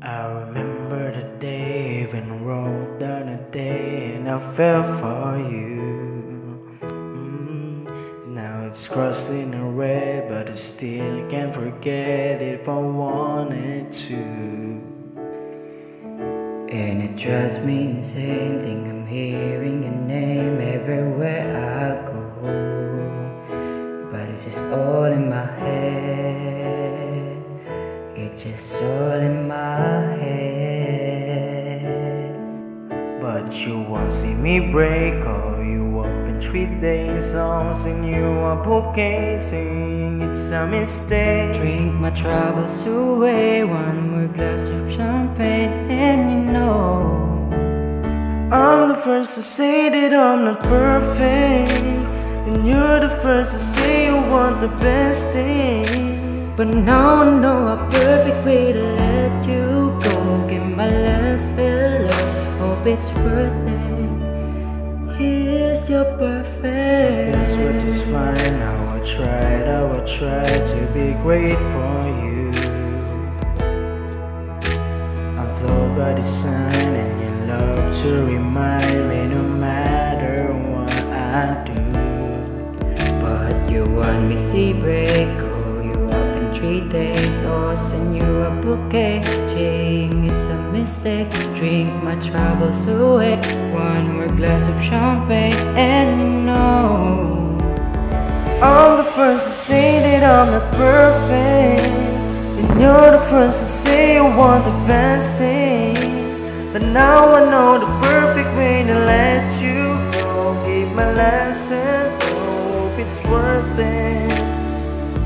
I remember the day when wrote down a day and I fell for you. Mm, Now it's crossing in red, but I still can't forget it if I wanted to. And it drives me insane, think I'm hearing your name everywhere just all in my head. But you won't see me break, all you up in three days. I'll sing you a bouquet, saying it's a mistake. Drink my troubles away, one more glass of champagne, and you know. I'm the first to say that I'm not perfect, and you're the first to say you want the best thing. But now I know a perfect way to let you go. Get my last fill hope it's worth it. Here's your perfect. This was just fine. I tried, how I tried to be great for you. I'm flawed by design, and you love to remind me no matter what I do. But you want me see break, three days, or send you a bouquet. Ching is a mistake, drink my troubles away. One more glass of champagne, and you know. I'm the first to say that I'm not perfect, and you're the first to say you want the best thing. But now I know the perfect way to let you go. Give my and hope it's worth it.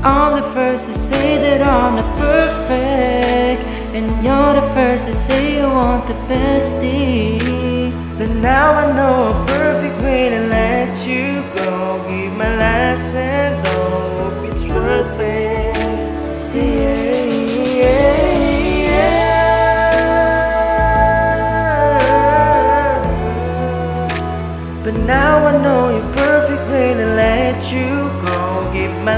I'm the first to say that I'm not perfect And you're the first to say you want the best thing But now I know a perfect way to let you go. Give my last and hope it's worth it. See, Yeah. But now I know your perfect way to let you go. Give my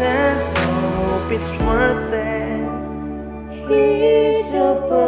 and hope it's worth it. He's so perfect.